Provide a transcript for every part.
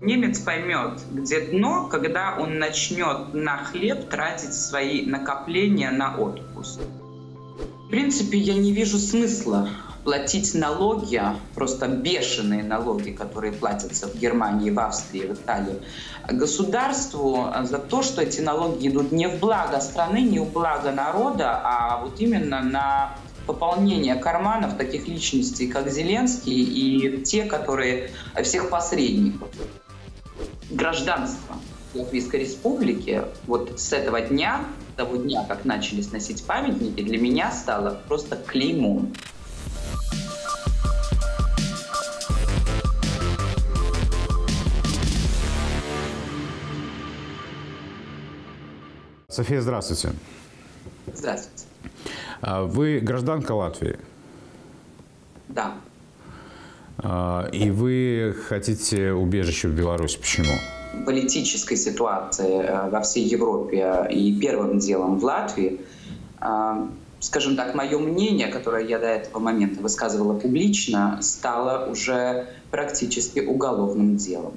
Немец поймет, где дно, когда он начнет на хлеб тратить свои накопления на отпуск. В принципе, я не вижу смысла платить налоги, просто бешеные налоги, которые платятся в Германии, в Австрии, в Италии, государству за то, что эти налоги идут не в благо страны, не в благо народа, а вот именно на пополнение карманов таких личностей, как Зеленский и те, которые всех посредников гражданство Латвийской Республики вот с этого дня, того дня, как начали сносить памятники, для меня стало просто клеймом. София, здравствуйте. Здравствуйте. А вы гражданка Латвии? Да. А, и вы хотите убежище в Беларусь. Почему? Политической ситуации э, во всей Европе и первым делом в Латвии, а, скажем так, мое мнение, которое я до этого момента высказывала публично, стало уже практически уголовным делом.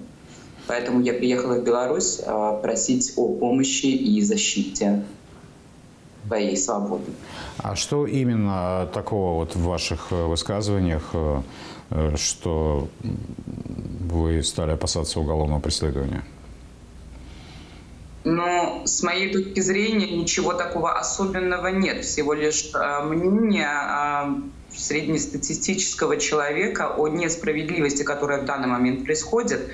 Поэтому я приехала в Беларусь а, просить о помощи и защите своей свободы. А что именно такого вот в ваших э, высказываниях э, Э, что вы стали опасаться уголовного преследования? Ну, с моей точки зрения, ничего такого особенного нет. Всего лишь э, мнение э, среднестатистического человека о несправедливости, которая в данный момент происходит.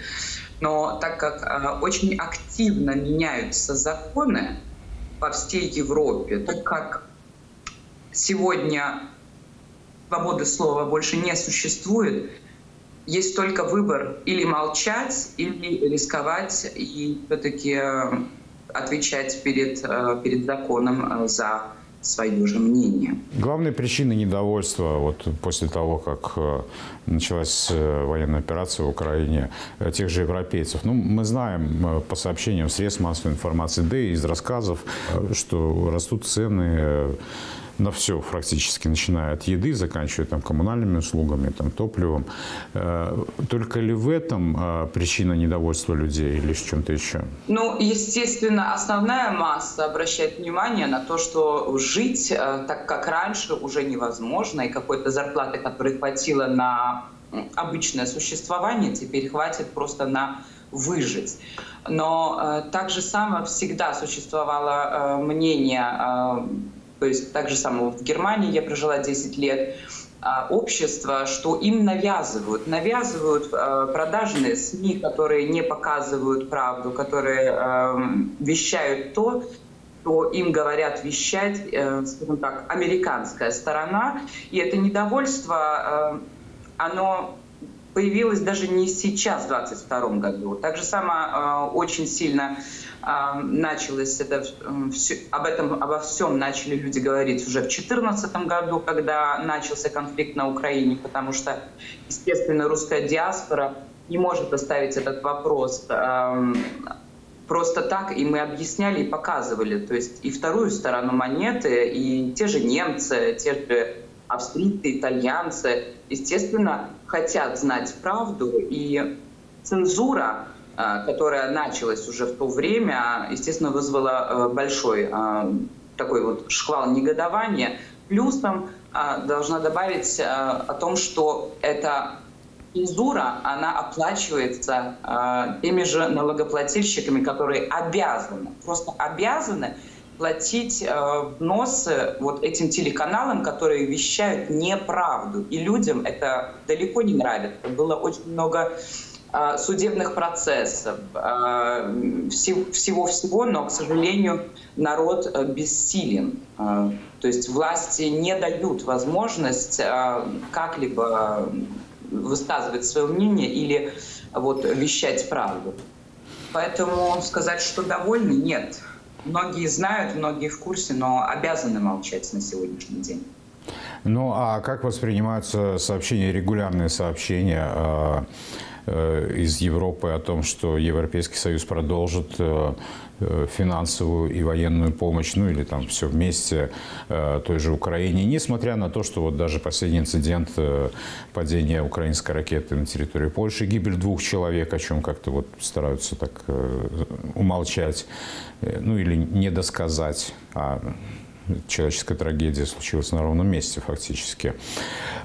Но так как э, очень активно меняются законы по всей Европе, так как сегодня свободы слова больше не существует. Есть только выбор или молчать, или рисковать и все-таки э, отвечать перед, э, перед законом э, за свое же мнение. Главной причиной недовольства вот после того, как началась военная операция в Украине тех же европейцев. Ну, мы знаем по сообщениям средств массовой информации, да и из рассказов, что растут цены на все практически, начиная от еды, заканчивая там, коммунальными услугами, там, топливом. Э, только ли в этом э, причина недовольства людей или в чем-то еще? Ну, естественно, основная масса обращает внимание на то, что жить э, так, как раньше, уже невозможно, и какой-то зарплаты, которой хватило на обычное существование, теперь хватит просто на выжить. Но э, так же само всегда существовало э, мнение э, то есть так же самое в Германии я прожила 10 лет, а, общество, что им навязывают. Навязывают э, продажные СМИ, которые не показывают правду, которые э, вещают то, что им говорят вещать, э, скажем так, американская сторона. И это недовольство, оно появилось даже не сейчас, в 2022 году. Так же само очень сильно началось это, все, об этом, обо всем начали люди говорить уже в 2014 году, когда начался конфликт на Украине, потому что, естественно, русская диаспора не может оставить этот вопрос э, просто так, и мы объясняли и показывали, то есть и вторую сторону монеты, и те же немцы, те же австрийцы, итальянцы, естественно, хотят знать правду, и цензура а, которая началась уже в то время, естественно, вызвала э, большой а, такой вот шквал негодования. Плюсом должна добавить о том, что эта цензура, она оплачивается теми же налогоплательщиками, которые обязаны, просто обязаны платить взносы вот этим телеканалам, которые вещают неправду. И людям это далеко не нравится. Было очень много судебных процессов, а, всего-всего, но, к сожалению, народ э, бессилен. То есть власти не дают возможность как-либо высказывать свое мнение или вот, вещать правду. Поэтому сказать, что довольны, нет. Многие знают, многие в курсе, но обязаны молчать на сегодняшний день. Ну а как воспринимаются сообщения, регулярные сообщения из Европы о том, что Европейский Союз продолжит финансовую и военную помощь, ну или там все вместе той же Украине, несмотря на то, что вот даже последний инцидент падения украинской ракеты на территории Польши, гибель двух человек, о чем как-то вот стараются так умолчать, ну или не досказать, а человеческая трагедия случилась на ровном месте фактически.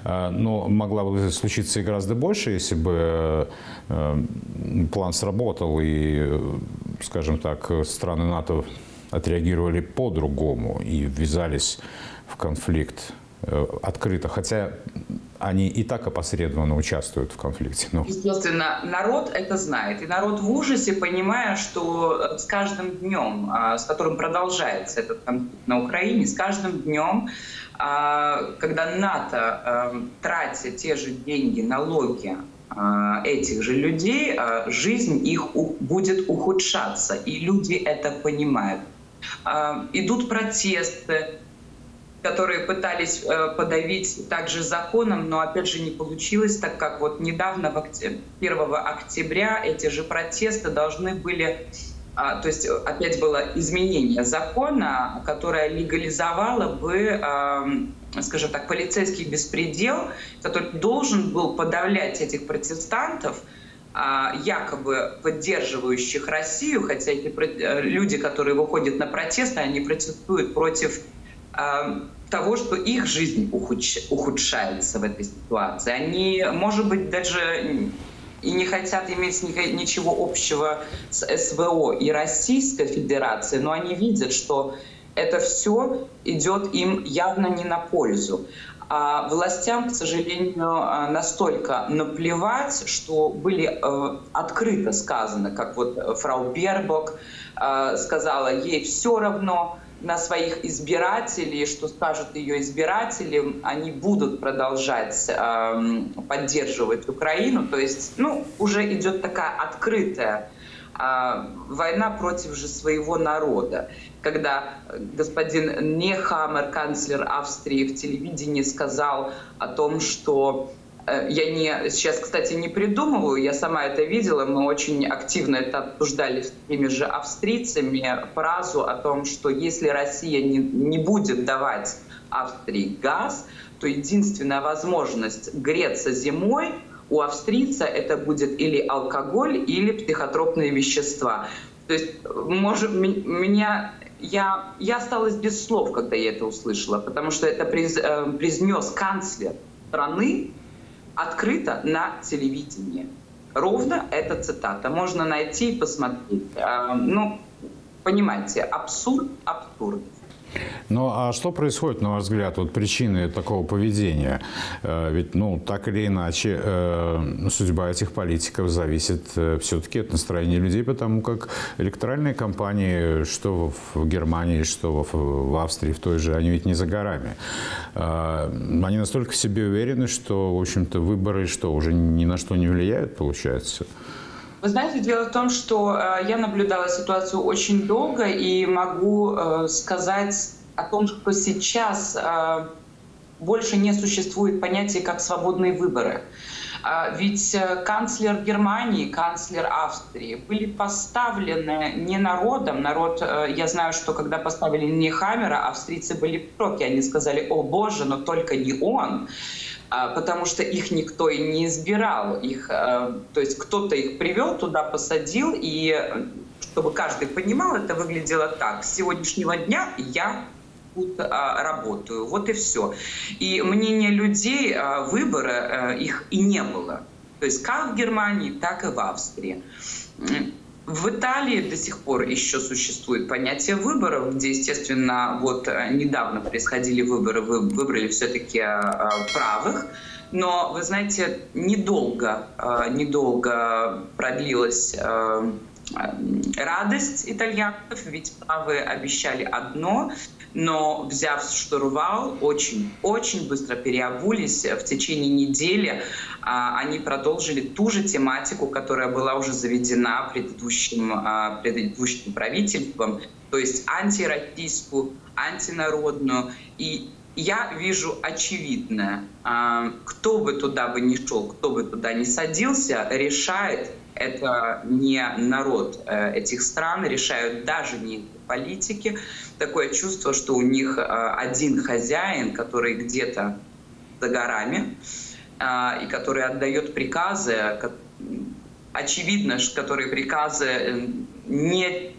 А, но могла бы случиться и гораздо больше, если бы э, план сработал и, скажем так, страны НАТО отреагировали по-другому и ввязались в конфликт э, открыто. Хотя они и так опосредованно участвуют в конфликте. Но... Естественно, народ это знает. И народ в ужасе, понимая, что с каждым днем, а, с которым продолжается этот конфликт на Украине, с каждым днем, а, когда НАТО а, тратит те же деньги, налоги этих же людей, жизнь их будет ухудшаться. И люди это понимают. Идут протесты, которые пытались э, подавить также законом, но опять же не получилось, так как вот недавно, 1 октября, эти же протесты должны были а, то есть опять было изменение закона, которое легализовало бы, скажем так, полицейский беспредел, который должен был подавлять этих протестантов, а, якобы поддерживающих Россию, хотя эти э, люди, которые выходят на протесты, они протестуют против того, что их жизнь ухудшается в этой ситуации. Они, может быть, даже и не хотят иметь ничего общего с СВО и Российской Федерацией, но они видят, что это все идет им явно не на пользу. А властям, к сожалению, а, настолько наплевать, что были э, открыто сказано, как вот фрау Бербок э, сказала, ей все равно, на своих избирателей, что скажут ее избиратели, они будут продолжать э, поддерживать Украину. То есть, ну, уже идет такая открытая э, война против же своего народа. Когда господин Нехаммер, канцлер Австрии, в телевидении сказал о том, что я не, сейчас, кстати, не придумываю, я сама это видела, мы очень активно это обсуждали с теми же австрийцами, фразу о том, что если Россия не, не будет давать Австрии газ, то единственная возможность греться зимой у австрийца это будет или алкоголь, или психотропные вещества. То есть, может, меня я, я осталась без слов, когда я это услышала, потому что это приз, э, произнес канцлер страны, открыто на телевидении. Ровно эта цитата. Можно найти и посмотреть. А, ну, понимаете, абсурд, абсурд. Ну а что происходит, на ваш взгляд, вот причины такого поведения? Э, ведь, ну, так или иначе, э, судьба этих политиков зависит э, все-таки от настроения людей, потому как электоральные кампании, что в Германии, что в Австрии, в той же, они ведь не за горами. Они настолько в себе уверены, что, в общем-то, выборы, что уже ни на что не влияют, получается? Вы знаете, дело в том, что э, я наблюдала ситуацию очень долго и могу э, сказать о том, что сейчас э, больше не существует понятия как свободные выборы. Ведь канцлер Германии, канцлер Австрии были поставлены не народом. Народ, я знаю, что когда поставили не Хаммера, австрийцы были в. Они сказали, о боже, но только не он. А, потому что их никто и не избирал. Их, э, то есть кто-то их привел туда, посадил, и э, чтобы каждый понимал, это выглядело так. С сегодняшнего дня я тут а, работаю. Вот и все. И мнение людей, выбора их и не было. То есть как в Германии, так и в Австрии. В Италии до сих пор еще существует понятие выборов, где, естественно, вот э, недавно происходили выборы, вы выбрали все-таки э, правых, но, вы знаете, недолго, э, недолго продлилась радость итальянцев, ведь правые обещали одно, но взяв штурвал, очень-очень быстро переобулись. В течение недели а, они продолжили ту же тематику, которая была уже заведена предыдущим, а, предыдущим правительством, то есть антироссийскую, антинародную. И я вижу очевидное. А, кто бы туда бы ни шел, кто бы туда ни садился, решает это не народ э, этих стран, решают даже не политики. Такое чувство, что у них э, один хозяин, который где-то за горами, а, и который отдает приказы, очевидно, которые приказы э, не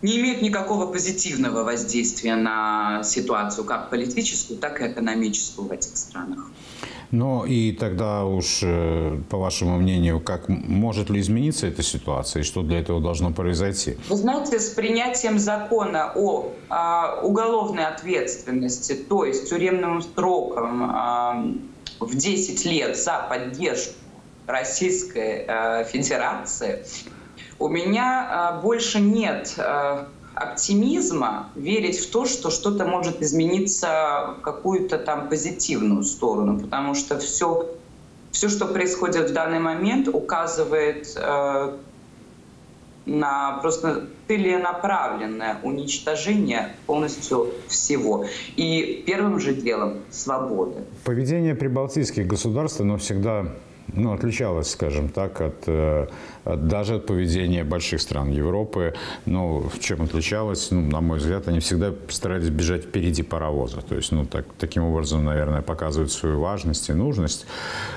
не имеют никакого позитивного воздействия на ситуацию, как политическую, так и экономическую в этих странах. Ну и тогда уж, э, по вашему мнению, как может ли измениться эта ситуация и что для этого должно произойти? Вы знаете, с принятием закона о э, уголовной ответственности, то есть тюремным сроком э, в 10 лет за поддержку Российской э, Федерации, у меня э, больше нет э, оптимизма верить в то, что что-то может измениться в какую-то там позитивную сторону, потому что все, все что происходит в данный момент, указывает э, на просто целенаправленное уничтожение полностью всего. И первым же делом — свободы. Поведение прибалтийских государств, оно всегда ну, отличалась, скажем так, от, э, от, даже от поведения больших стран Европы. Ну, в чем отличалась? Ну, на мой взгляд, они всегда старались бежать впереди паровоза. То есть, ну, так, таким образом, наверное, показывают свою важность и нужность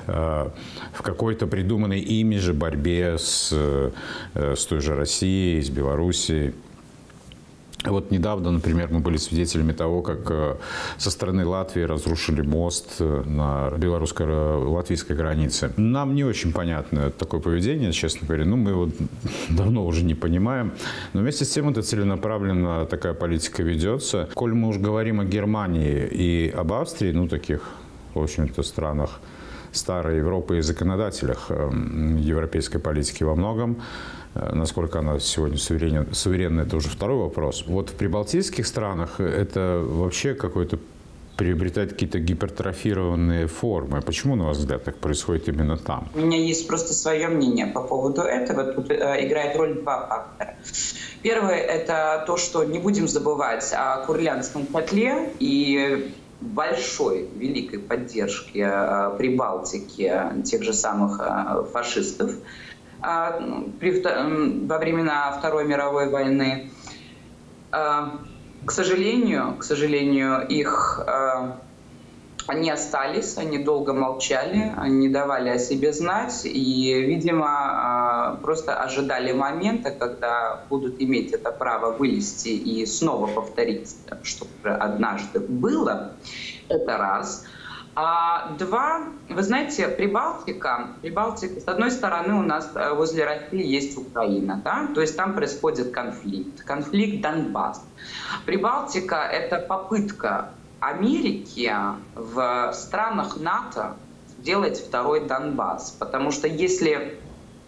э, в какой-то придуманной ими же борьбе с, э, с той же Россией, с Белоруссией. Вот недавно, например, мы были свидетелями того, как э, со стороны Латвии разрушили мост э, на белорусско-латвийской границе. Нам не очень понятно такое поведение, честно говоря. Ну, мы его давно уже не понимаем. Но вместе с тем это целенаправленно такая политика ведется. Коль мы уж говорим о Германии и об Австрии, ну, таких, в общем-то, странах старой Европы и законодателях эм, европейской политики во многом, Э, насколько она сегодня суверенна, суверенна, это уже второй вопрос. Вот в прибалтийских странах это вообще какой-то приобретает какие-то гипертрофированные формы. Почему, на ваш взгляд, так происходит именно там? У меня есть просто свое мнение по поводу этого. Тут э, играет роль два фактора. Первое – это то, что не будем забывать о Курлянском котле и большой, великой поддержке э, Прибалтики тех же самых э, фашистов. А, во времена Второй мировой войны. А, к сожалению, к сожалению, их а, они остались, они долго молчали, они давали о себе знать и, видимо, просто ожидали момента, когда будут иметь это право вылезти и снова повторить, что однажды было. Это раз. А два, вы знаете, Прибалтика, Прибалтика, с одной стороны у нас э, возле России есть Украина, да, то есть там происходит конфликт, конфликт Донбасс. Прибалтика — это попытка Америки в странах НАТО сделать второй Донбасс, потому что если,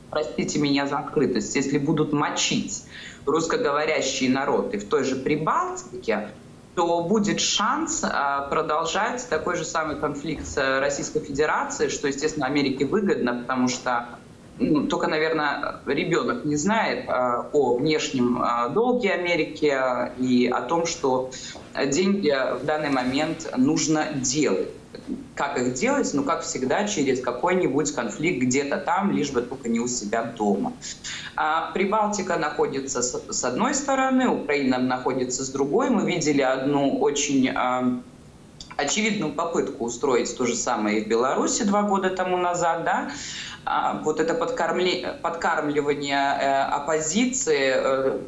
простите меня за открытость, если будут мочить русскоговорящие народы в той же Прибалтике, то будет шанс а, продолжать такой же самый конфликт с Российской Федерацией, что, естественно, Америке выгодно, потому что только, наверное, ребенок не знает а, о внешнем а, долге Америки и о том, что деньги в данный момент нужно делать. Как их делать? Ну, как всегда, через какой-нибудь конфликт где-то там, лишь бы только не у себя дома. А Прибалтика находится с одной стороны, Украина находится с другой. Мы видели одну очень очевидную попытку устроить то же самое и в Беларуси два года тому назад, да, вот это подкармли... подкармливание э, оппозиции э,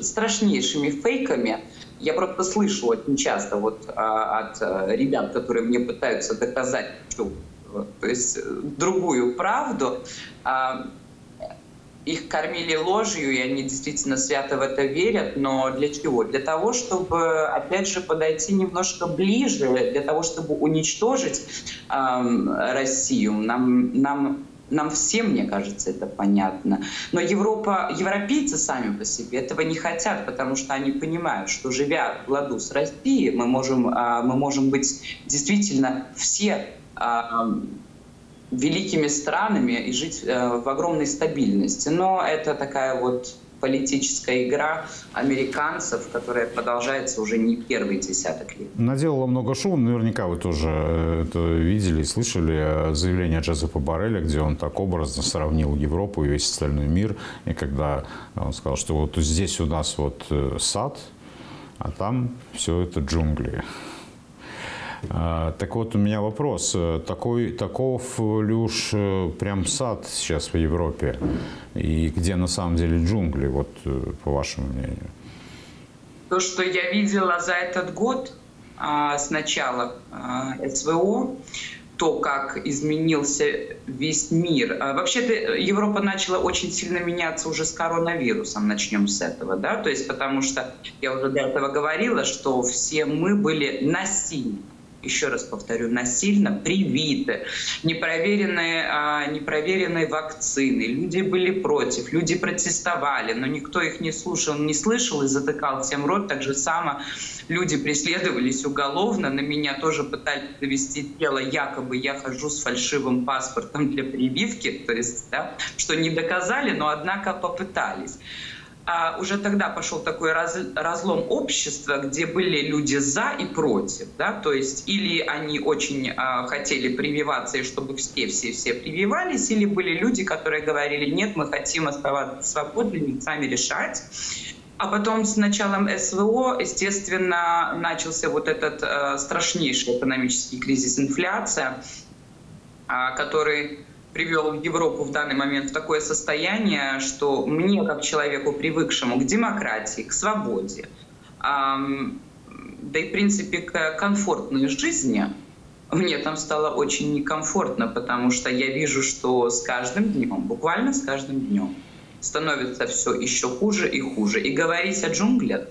страшнейшими фейками. Я просто слышу очень часто вот а, от э, ребят, которые мне пытаются доказать, то есть другую правду их кормили ложью, и они действительно свято в это верят, но для чего? Для того, чтобы, опять же, подойти немножко ближе, для того, чтобы уничтожить э, Россию. Нам, нам, нам всем, мне кажется, это понятно. Но Европа, европейцы сами по себе этого не хотят, потому что они понимают, что живя в ладу с Россией, мы можем, э, мы можем быть действительно все э, великими странами и жить э, в огромной стабильности. Но это такая вот политическая игра американцев, которая продолжается уже не первый десяток лет. Наделала много шума, наверняка вы тоже э, это видели и слышали заявление Джозефа Барреля, где он так образно сравнил Европу и весь остальной мир, и когда он сказал, что вот здесь у нас вот э, сад, а там все это джунгли. А, так вот, у меня вопрос. Такой, таков ли уж э, прям сад сейчас в Европе? И где на самом деле джунгли, вот э, по вашему мнению? То, что я видела за этот год а, с начала а, СВО, то, как изменился весь мир. Вообще-то Европа начала очень сильно меняться уже с коронавирусом, начнем с этого, да, то есть потому что я уже до этого говорила, что все мы были насильно еще раз повторю, насильно привиты, непроверенные, а, непроверенные вакцины. Люди были против, люди протестовали, но никто их не слушал, не слышал и затыкал всем рот. Так же само люди преследовались уголовно, на меня тоже пытались довести дело, якобы я хожу с фальшивым паспортом для прививки, то есть, да, что не доказали, но однако попытались а уже тогда пошел такой раз, разлом общества, где были люди за и против, да, то есть или они очень а, хотели прививаться и чтобы все все все прививались, или были люди, которые говорили нет, мы хотим оставаться свободными, сами решать. А потом с началом СВО, естественно, начался вот этот э, страшнейший экономический кризис, инфляция, э, который привел Европу в данный момент в такое состояние, что мне, как человеку, привыкшему к демократии, к свободе, да и, в принципе, к комфортной жизни, мне там стало очень некомфортно, потому что я вижу, что с каждым днем, буквально с каждым днем, становится все еще хуже и хуже. И говорить о джунглях,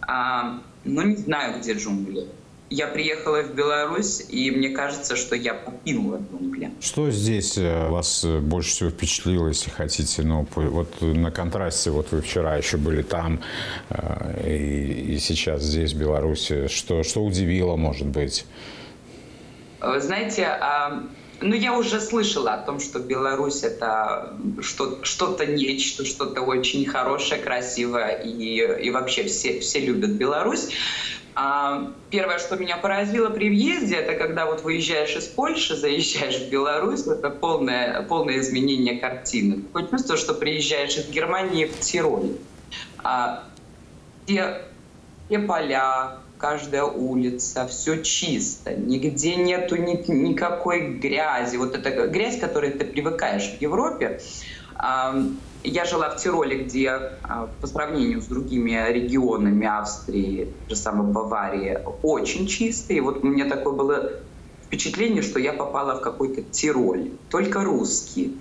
а, ну не знаю, где джунгли я приехала в Беларусь, и мне кажется, что я покинула джунгли. Что здесь э, вас э, больше всего впечатлило, если хотите? Ну, вот на контрасте, вот вы вчера еще были там, э, и, и сейчас здесь, в Беларуси. Что, что удивило, может быть? Вы знаете, а, ну, я уже слышала о том, что Беларусь — это что-то нечто, что-то очень хорошее, красивое, и, и вообще все, все любят Беларусь. А первое, что меня поразило при въезде, это когда вот выезжаешь из Польши, заезжаешь в Беларусь, это полное, полное изменение картины. Такое чувство, что приезжаешь из Германии в Тироль. А, те, те поля, каждая улица, все чисто, нигде нету ни, никакой грязи. Вот эта грязь, к которой ты привыкаешь в Европе, я жила в Тироле, где а, по сравнению с другими регионами Австрии, же самой Баварии, очень чистые. Вот у меня такое было впечатление, что я попала в какой-то Тироль, только русский.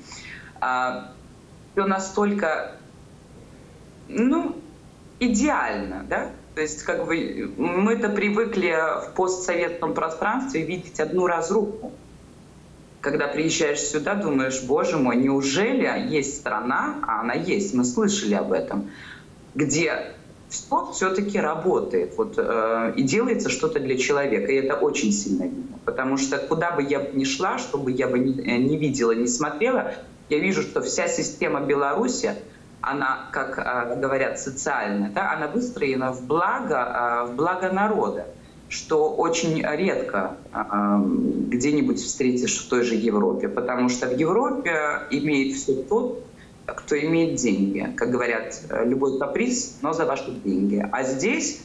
А, все настолько, ну, идеально, да? То есть как бы мы-то привыкли в постсоветском пространстве видеть одну разруху когда приезжаешь сюда, думаешь, боже мой, неужели есть страна, а она есть, мы слышали об этом, где все все-таки работает вот, э, и делается что-то для человека. И это очень сильно видно. Потому что куда бы я ни шла, что бы я бы ни, э, не видела, не смотрела, я вижу, что вся система Беларуси, она, как э, говорят, социальная, да, она выстроена в благо, э, в благо народа что очень редко э, где-нибудь встретишь в той же Европе, потому что в Европе имеет все тот, кто имеет деньги. Как говорят, любой каприз, но за ваши деньги. А здесь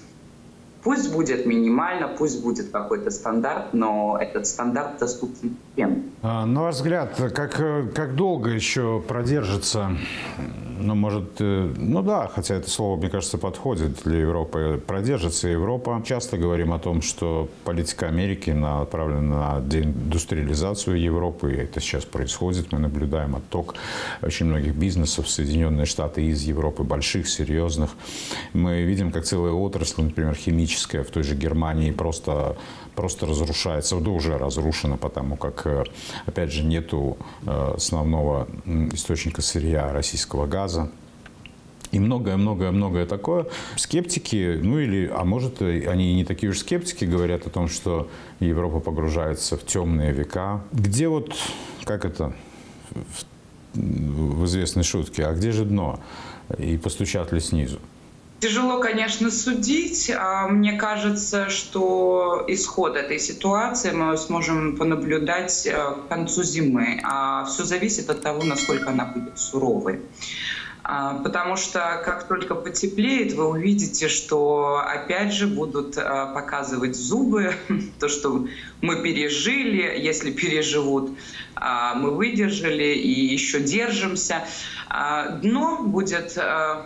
пусть будет минимально, пусть будет какой-то стандарт, но этот стандарт доступен всем. А, на ваш взгляд, как, как долго еще продержится ну, может, э, ну да, хотя это слово, мне кажется, подходит для Европы. Продержится Европа. Часто говорим о том, что политика Америки направлена на деиндустриализацию Европы, это сейчас происходит. Мы наблюдаем отток очень многих бизнесов в Соединенные Штаты из Европы, больших, серьезных. Мы видим, как целая отрасль, например, химическая в той же Германии просто просто разрушается, да уже разрушена, потому как, э, опять же, нету э, основного источника сырья российского газа. И многое-многое-многое такое. Скептики, ну или, а может, они не такие уж скептики, говорят о том, что Европа погружается в темные века. Где вот, как это, в известной шутке, а где же дно? И постучат ли снизу? Тяжело, конечно, судить. А мне кажется, что исход этой ситуации мы сможем понаблюдать э, к концу зимы. А все зависит от того, насколько она будет суровой. А, потому что как только потеплеет, вы увидите, что опять же будут э, показывать зубы, то, что мы пережили, если переживут, а, мы выдержали и еще держимся. Дно будет э,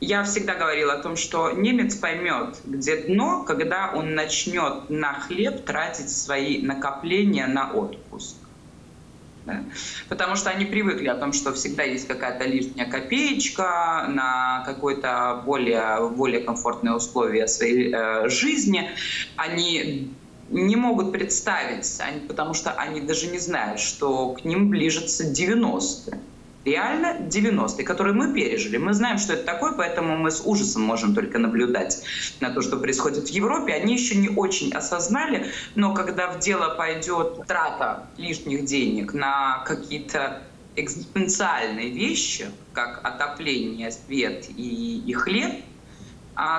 я всегда говорила о том, что немец поймет, где дно, когда он начнет на хлеб тратить свои накопления на отпуск. Да? Потому что они привыкли о том, что всегда есть какая-то лишняя копеечка на какое-то более, более комфортные условия своей э, жизни. Они не могут представить, они, потому что они даже не знают, что к ним ближется 90-е реально 90-е, которые мы пережили. Мы знаем, что это такое, поэтому мы с ужасом можем только наблюдать на то, что происходит в Европе. Они еще не очень осознали, но когда в дело пойдет трата лишних денег на какие-то экзистенциальные вещи, как отопление, свет и, и хлеб,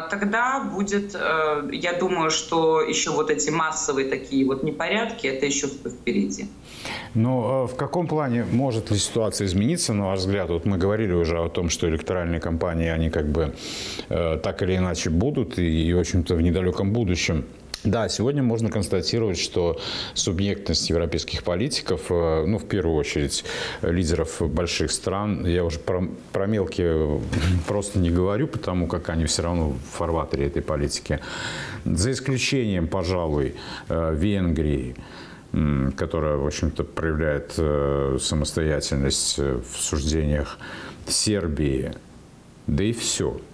тогда будет, э, я думаю, что еще вот эти массовые такие вот непорядки, это еще впереди. Но э, в каком плане может ли ситуация измениться, на ваш взгляд? Вот мы говорили уже о том, что электоральные кампании, они как бы э, так или иначе будут, и в общем-то, в недалеком будущем да, сегодня можно констатировать, что субъектность европейских политиков, э, ну, в первую очередь, лидеров больших стран, я уже про, про мелкие просто не говорю, потому как они все равно в фарватере этой политики, за исключением, пожалуй, э, Венгрии, которая, в общем-то, проявляет э, самостоятельность в суждениях Сербии, да и все –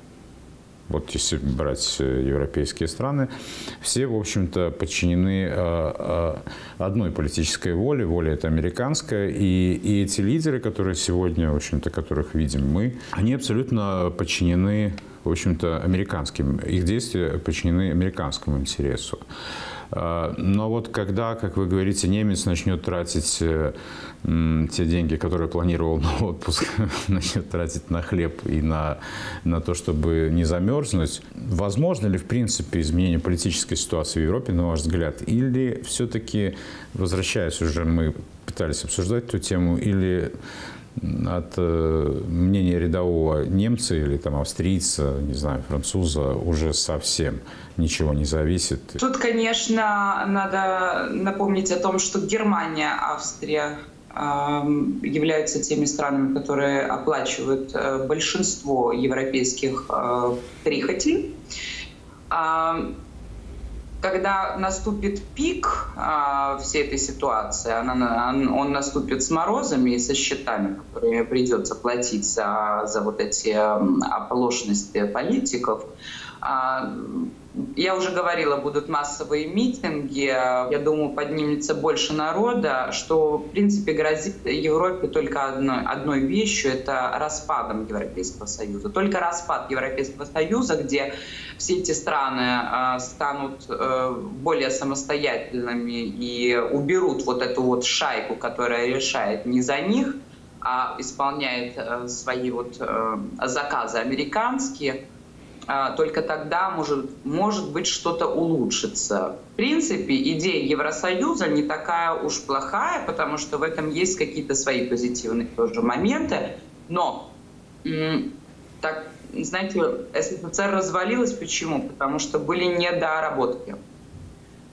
вот если брать э, европейские страны, все, в общем-то, подчинены э, э, одной политической воле, воле это американская, и, и эти лидеры, которые сегодня, в общем-то, которых видим мы, они абсолютно подчинены, в общем-то, американским, их действия подчинены американскому интересу. А, но вот когда, как вы говорите, немец начнет тратить э, те деньги, которые планировал на отпуск, начнет тратить на хлеб и на, на то, чтобы не замерзнуть, возможно ли, в принципе, изменение политической ситуации в Европе, на ваш взгляд? Или все-таки, возвращаясь уже, мы пытались обсуждать эту тему, или от э, мнения рядового немца или там австрийца, не знаю, француза уже совсем ничего не зависит. Тут, конечно, надо напомнить о том, что Германия, Австрия эм, являются теми странами, которые оплачивают э, большинство европейских э, прихотей когда наступит пик а, всей этой ситуации, она, он наступит с морозами и со счетами, которые придется платить за, за вот эти оплошности политиков, я уже говорила, будут массовые митинги. Я думаю, поднимется больше народа, что, в принципе, грозит Европе только одной, одной вещью — это распадом Европейского Союза. Только распад Европейского Союза, где все эти страны э, станут э, более самостоятельными и уберут вот эту вот шайку, которая решает не за них, а исполняет э, свои вот э, заказы американские — а, только тогда может, может быть что-то улучшится. В принципе, идея Евросоюза не такая уж плохая, потому что в этом есть какие-то свои позитивные тоже моменты. Но, так, знаете, СССР развалилась почему? Потому что были недоработки.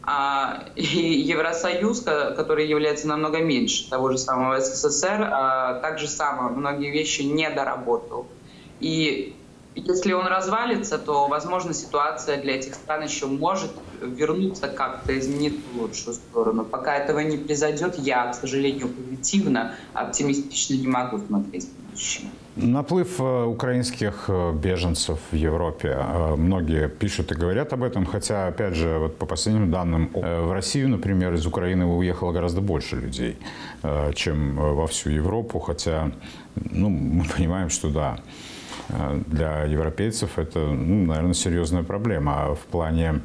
А, и Евросоюз, который является намного меньше того же самого СССР, а, также само многие вещи недоработал. И если он развалится, то, возможно, ситуация для этих стран еще может вернуться как-то, изменить в лучшую сторону. Пока этого не произойдет, я, к сожалению, позитивно, оптимистично не могу смотреть в будущее. Наплыв э, украинских э, беженцев в Европе. Э, многие пишут и говорят об этом, хотя, опять же, вот по последним данным, в Россию, например, из Украины уехало гораздо больше людей, чем во всю Европу, хотя ну, мы понимаем, что да, для европейцев это, ну, наверное, серьезная проблема. А в плане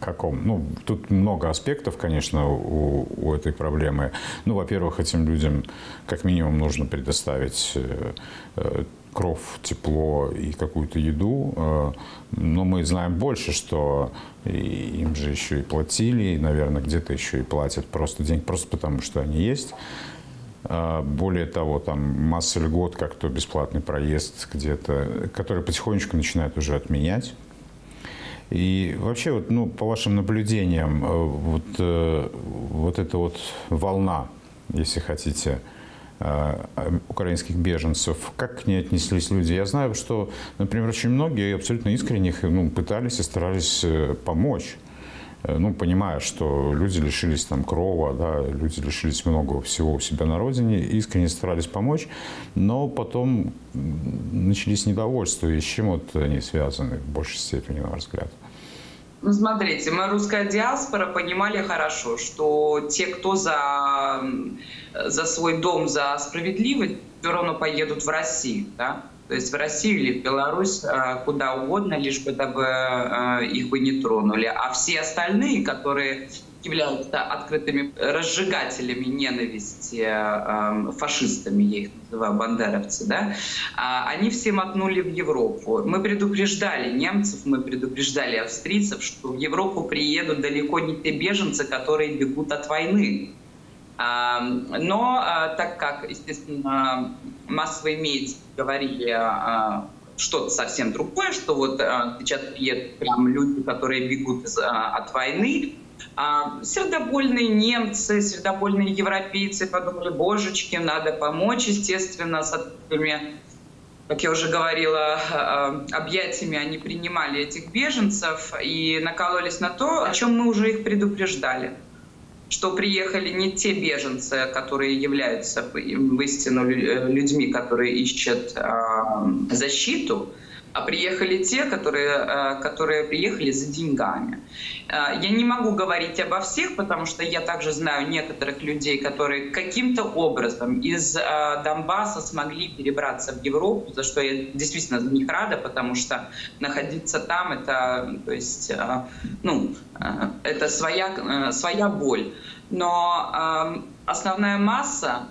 каком? Ну, тут много аспектов, конечно, у, у этой проблемы. Ну, во-первых, этим людям как минимум нужно предоставить э, э, кров, тепло и какую-то еду. Э, но мы знаем больше, что им же еще и платили, и, наверное, где-то еще и платят просто деньги, просто потому что они есть. Более того, там масса льгот, как то бесплатный проезд где-то, который потихонечку начинают уже отменять. И вообще, вот, ну, по вашим наблюдениям, э, вот, э, вот эта вот волна, если хотите, э, украинских беженцев, как к ней отнеслись люди? Я знаю, что, например, очень многие абсолютно искренне ну, пытались и старались помочь ну, понимая, что люди лишились там крова, да, люди лишились многого всего у себя на родине, искренне старались помочь, но потом начались недовольства, и с чем вот они связаны в большей степени, на ваш взгляд? Ну, смотрите, мы русская диаспора понимали хорошо, что те, кто за, за свой дом, за справедливость, все равно поедут в Россию, да? То есть в Россию или в Беларусь, э, куда угодно, лишь бы дабы э, их бы не тронули. А все остальные, которые являются открытыми разжигателями ненависти, э, фашистами, я их называю, бандеровцы, да, а они все мотнули в Европу. Мы предупреждали немцев, мы предупреждали австрийцев, что в Европу приедут далеко не те беженцы, которые бегут от войны. А, но а, так как, естественно, массовые медиа говорили что-то совсем другое, что вот сейчас приедут прям люди, которые бегут от войны, а, сердобольные немцы, сердобольные европейцы подумали, божечки, надо помочь, естественно, с такими, как я уже говорила, а, объятиями они принимали этих беженцев и накалывались на то, о чем мы уже их предупреждали что приехали не те беженцы, которые являются истину людьми, которые ищут э, защиту, а приехали те, которые, э, которые приехали за деньгами. Э, я не могу говорить обо всех, потому что я также знаю некоторых людей, которые каким-то образом из э, Донбасса смогли перебраться в Европу, за что я действительно за них рада, потому что находиться там это, то есть, ну, это своя, своя боль. Но основная масса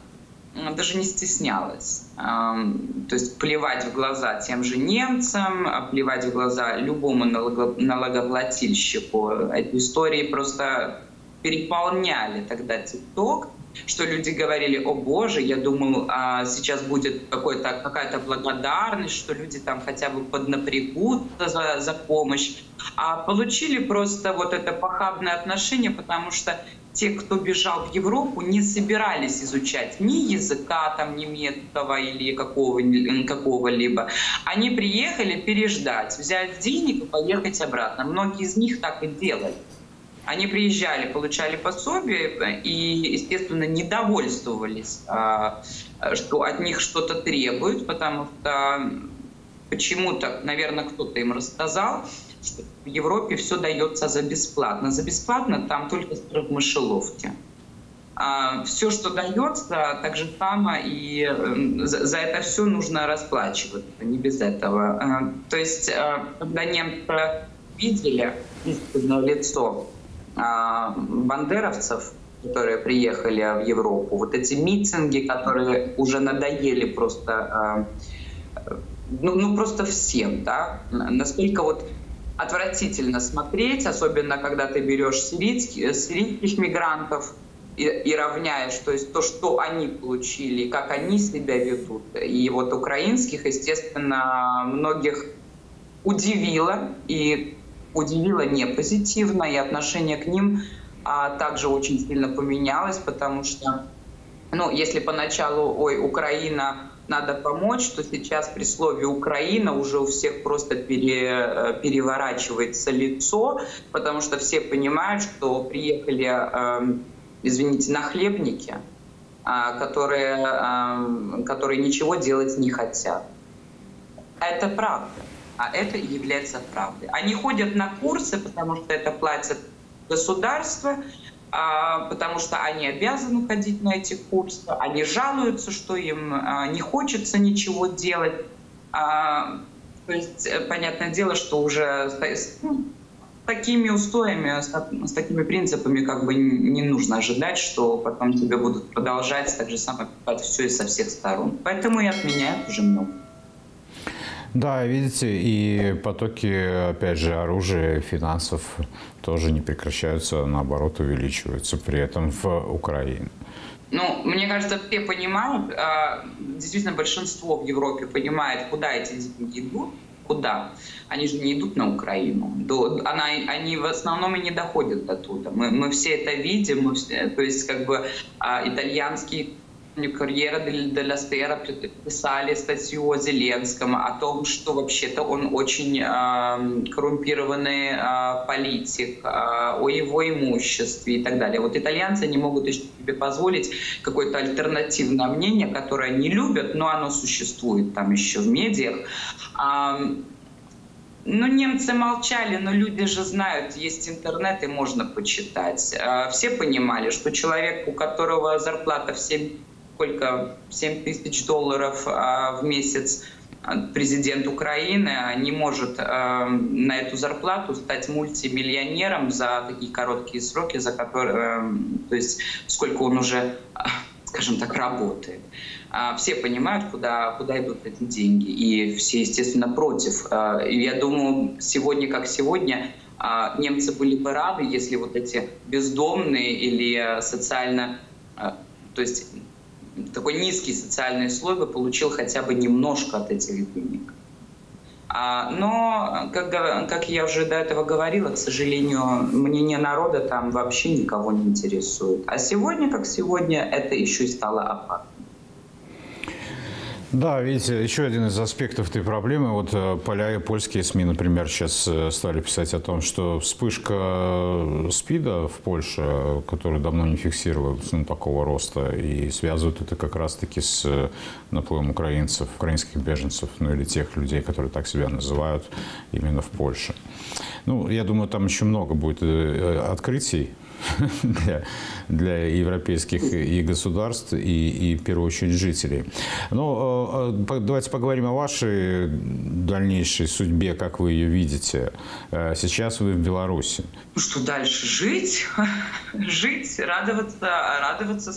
даже не стеснялась. То есть плевать в глаза тем же немцам, а плевать в глаза любому налогоплательщику. Эти истории просто переполняли тогда ТикТок, что люди говорили, о боже, я думал, а сейчас будет какая-то благодарность, что люди там хотя бы поднапрягут за, за помощь, а получили просто вот это похабное отношение, потому что те, кто бежал в Европу, не собирались изучать ни языка там немецкого или какого, какого-либо. Они приехали переждать, взять денег и поехать обратно. Многие из них так и делали. Они приезжали, получали пособие и, естественно, недовольствовались, а, что от них что-то требуют, потому что почему-то, наверное, кто-то им рассказал, что в Европе все дается за бесплатно. За бесплатно там только в мышеловке. А все, что дается, так же само, и э, за это все нужно расплачиваться, не без этого. А, то есть, э, когда немцы видели лицо а, бандеровцев, которые приехали в Европу, вот эти митинги, которые уже надоели просто, а, ну, ну просто всем, да, насколько вот отвратительно смотреть, особенно когда ты берешь сирийских, сирийских мигрантов и, и равняешь, то есть то, что они получили, как они себя ведут. И вот украинских, естественно, многих удивило, и удивило не позитивно, и отношение к ним а, также очень сильно поменялось, потому что, ну, если поначалу, ой, Украина надо помочь, что сейчас при слове «Украина» уже у всех просто пере, э, переворачивается лицо, потому что все понимают, что приехали, э, извините, нахлебники, э, которые, э, которые ничего делать не хотят. Это правда. А это является правдой. Они ходят на курсы, потому что это платят государство, потому что они обязаны ходить на эти курсы, они жалуются, что им а, не хочется ничего делать. А, то есть, э, понятное дело, что уже ну, такими устоями, с, с такими принципами как бы не нужно ожидать, что потом тебе будут продолжать так же самое все и со всех сторон. Поэтому и отменяют уже много. Да, видите, и потоки, опять же, оружия, финансов тоже не прекращаются, наоборот, увеличиваются при этом в Украине. Ну, мне кажется, все понимают, а, действительно большинство в Европе понимает, куда эти деньги идут, куда. Они же не идут на Украину. До, она, они в основном и не доходят до туда. Мы, мы все это видим. Мы все, то есть как бы а, итальянский Карьера Деля Стера писали статью о Зеленском, о том, что вообще-то он очень э, коррумпированный э, политик, э, о его имуществе и так далее. Вот итальянцы не могут себе позволить какое-то альтернативное мнение, которое не любят, но оно существует там еще в медиах. Э, ну, немцы молчали, но люди же знают, есть интернет и можно почитать. Все понимали, что человек, у которого зарплата в 7 сколько, 7 тысяч долларов а, в месяц а, президент Украины не может э, на эту зарплату стать мультимиллионером за такие короткие сроки, за которые, э, то есть сколько он уже, скажем так, работает. А все понимают, куда, куда идут эти деньги, и все, естественно, против. И я думаю, сегодня как сегодня немцы были бы рады, если вот эти бездомные или социально, то есть такой низкий социальный слой бы получил хотя бы немножко от этих денег. А, но, как, как я уже до этого говорила, к сожалению, мнение народа там вообще никого не интересует. А сегодня, как сегодня, это еще и стало опасно. Да, видите, еще один из аспектов этой проблемы. Вот э, поля и польские СМИ, например, сейчас э, стали писать о том, что вспышка э, СПИДа в Польше, который давно не фиксировался ну, такого роста, и связывают это как раз-таки с наплывом украинцев, украинских беженцев, ну или тех людей, которые так себя называют именно в Польше. Ну, я думаю, там еще много будет открытий для, для европейских и государств, и, и в первую очередь жителей. Но э, э, давайте поговорим о вашей дальнейшей судьбе, как вы ее видите. Э, сейчас вы в Беларуси. Что дальше? Жить, жить, радоваться, радоваться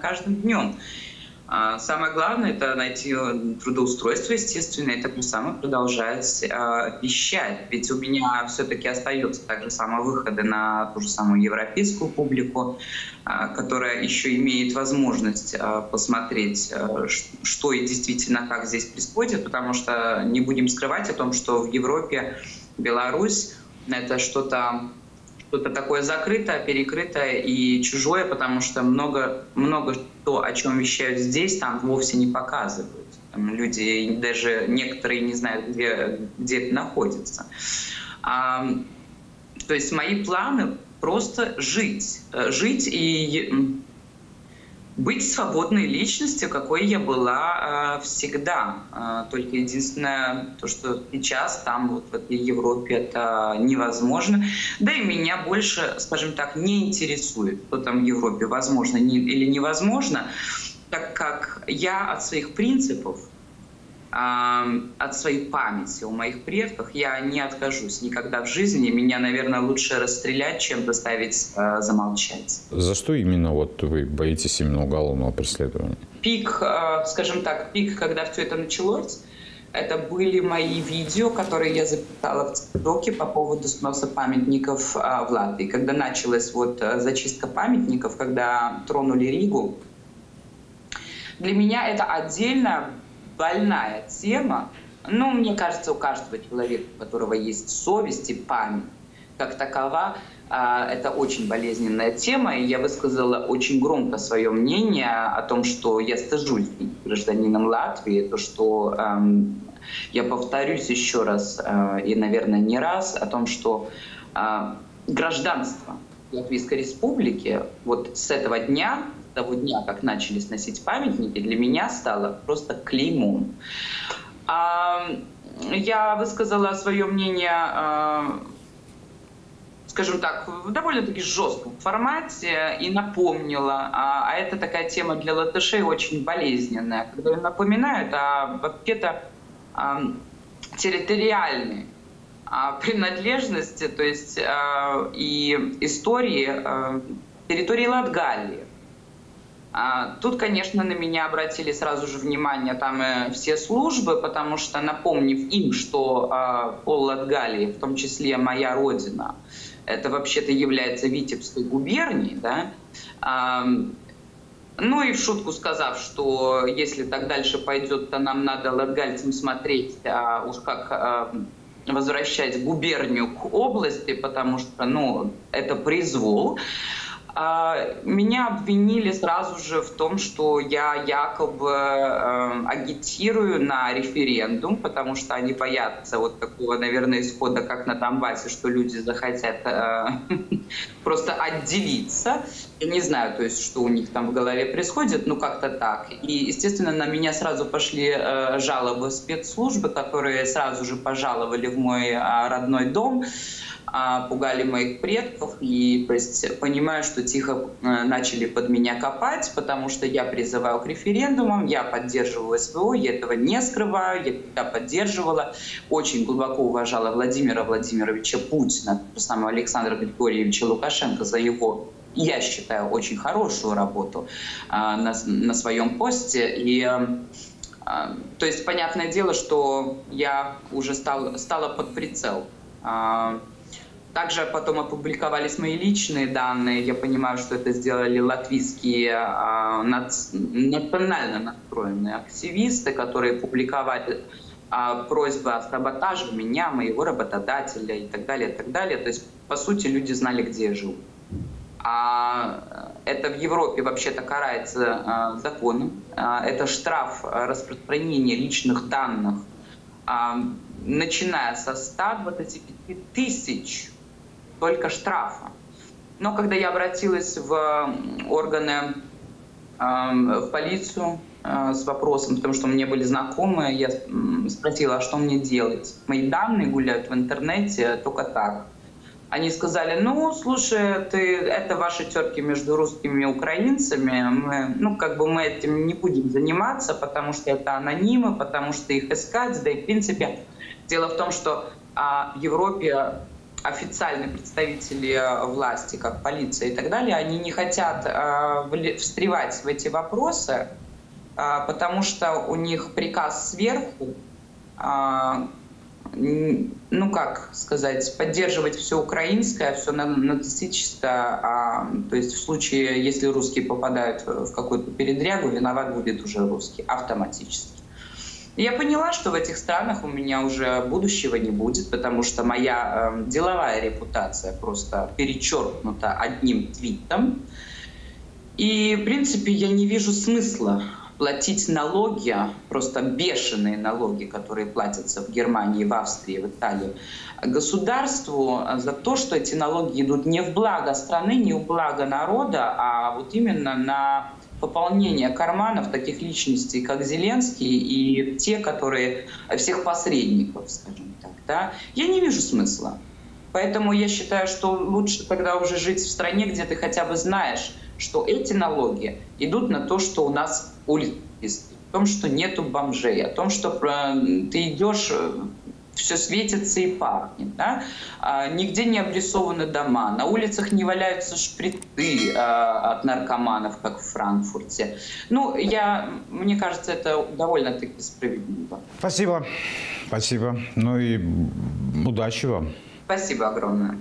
каждым днем. А самое главное – это найти трудоустройство, естественно, и так самое продолжать э, вещать. Ведь у меня все-таки остается так же самое выходы на ту же самую европейскую публику, э, которая еще имеет возможность э, посмотреть, э, что и действительно как здесь происходит, потому что не будем скрывать о том, что в Европе Беларусь – это что-то что-то такое закрытое, перекрытое и чужое, потому что много, много то, о чем вещают здесь, там вовсе не показывают. Там люди даже некоторые не знают, где, где это находится. А, то есть мои планы просто жить. Э, жить и быть свободной личностью, какой я была э, всегда. Э, только единственное, то, что сейчас там, вот в этой Европе, это невозможно. Да и меня больше, скажем так, не интересует, что там в Европе возможно не, или невозможно, так как я от своих принципов от своей памяти у моих предков я не откажусь никогда в жизни. Меня, наверное, лучше расстрелять, чем заставить э, замолчать. За что именно вот вы боитесь именно уголовного преследования? Пик, э, скажем так, пик, когда все это началось, это были мои видео, которые я записала в ТикТоке по поводу сноса памятников э, в Латвии. Когда началась вот э, зачистка памятников, когда тронули Ригу, для меня это отдельно больная тема. Ну, мне кажется, у каждого человека, у которого есть совесть и память, как такова, а, это очень болезненная тема, и я высказала очень громко свое мнение о том, что я стыжусь гражданином Латвии, то, что эм, я повторюсь еще раз, э, и, наверное, не раз, о том, что э, гражданство Латвийской Республики вот с этого дня того дня, как начали сносить памятники, для меня стало просто клеймом. А, я высказала свое мнение, а, скажем так, в довольно-таки жестком формате и напомнила, а, а это такая тема для латышей очень болезненная, когда напоминают, а вообще-то территориальный принадлежности, то есть и истории территории Латгалии. Тут, конечно, на меня обратили сразу же внимание там и все службы, потому что, напомнив им, что пол Латгалии, в том числе моя родина, это вообще-то является Витебской губернией, да, ну и в шутку сказав, что если так дальше пойдет, то нам надо латгальцам смотреть, а уж как а, возвращать губернию к области, потому что ну, это произвол. А, меня обвинили сразу же в том, что я якобы э, агитирую на референдум, потому что они боятся вот такого, наверное, исхода, как на Донбассе, что люди захотят э, просто отделиться. Я не знаю, то есть, что у них там в голове происходит, ну как-то так. И, естественно, на меня сразу пошли э, жалобы спецслужбы, которые сразу же пожаловали в мой э, родной дом. А, пугали моих предков, и понимаю, что тихо э, начали под меня копать, потому что я призываю к референдумам, я поддерживаю СВО, я этого не скрываю, я всегда поддерживала, очень глубоко уважала Владимира Владимировича Путина, самого Александра Григорьевича Лукашенко за его я считаю, очень хорошую работу а, на, на своем посте. И а, то есть, понятное дело, что я уже стал, стала под прицел. А, также потом опубликовались мои личные данные. Я понимаю, что это сделали латвийские а, национально настроенные активисты, которые публиковали а, просьбы о саботаже меня, моего работодателя и так далее, и так далее. То есть, по сути, люди знали, где я живу. А это в Европе вообще-то карается а, законом. А, это штраф распространения личных данных, а, начиная со 125 тысяч только штрафа. Но когда я обратилась в органы, в полицию э, с вопросом, потому что мне были знакомые, я спросила, а что мне делать? Мои данные гуляют в интернете только так. Они сказали, ну, слушай, ты, это ваши терки между русскими и украинцами, мы, ну, как бы мы этим не будем заниматься, потому что это анонимы, потому что их искать, да и в принципе. Дело в том, что а, в Европе официальные представители э, власти, как полиция и так далее, они не хотят э, встревать в эти вопросы, э, потому что у них приказ сверху, ну как сказать, поддерживать все украинское, все нацистическое, а, то есть в случае, если русские попадают в какую-то передрягу, виноват будет уже русский автоматически. Я поняла, что в этих странах у меня уже будущего не будет, потому что моя э, деловая репутация просто перечеркнута одним твитом. И, в принципе, я не вижу смысла платить налоги, просто бешеные налоги, которые платятся в Германии, в Австрии, в Италии, государству за то, что эти налоги идут не в благо страны, не в благо народа, а вот именно на пополнение карманов таких личностей, как Зеленский и те, которые всех посредников, скажем так, да, я не вижу смысла. Поэтому я считаю, что лучше тогда уже жить в стране, где ты хотя бы знаешь, что эти налоги идут на то, что у нас улицы о том, что нету бомжей, о том, что э, ты идешь э, все светится и пахнет. Да? А, нигде не обрисованы дома, на улицах не валяются шприты а, от наркоманов, как в Франкфурте. Ну, я, мне кажется, это довольно-таки справедливо. Спасибо. Спасибо. Ну и удачи вам. Спасибо огромное.